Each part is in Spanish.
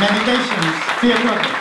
Meditations, fear brother.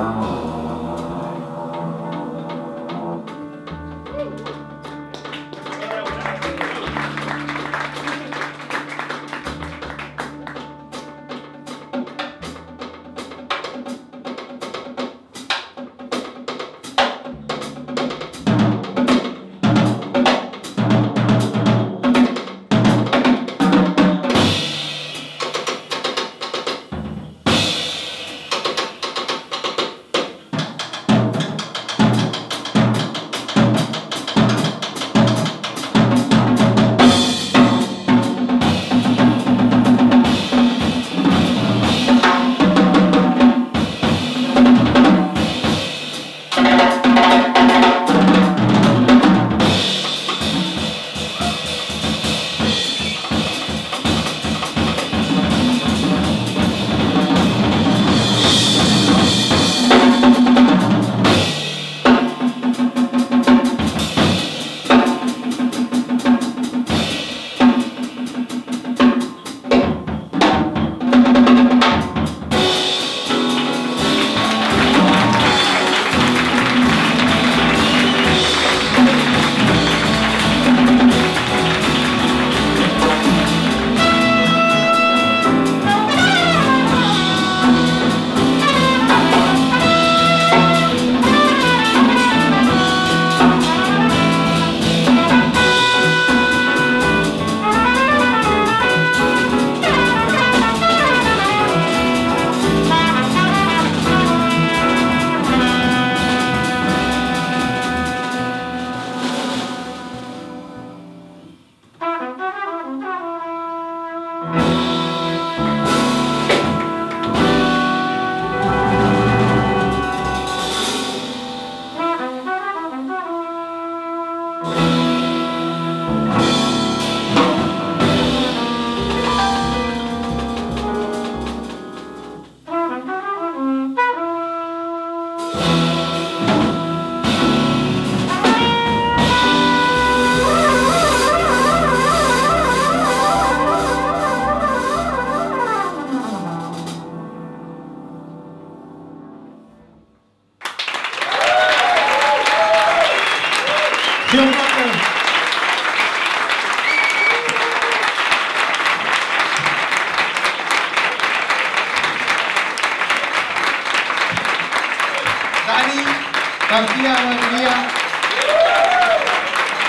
Ah. Dani García Alegría.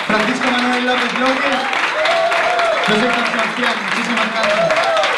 Francisco Manuel López López. José Sebastián, muchísimas gracias.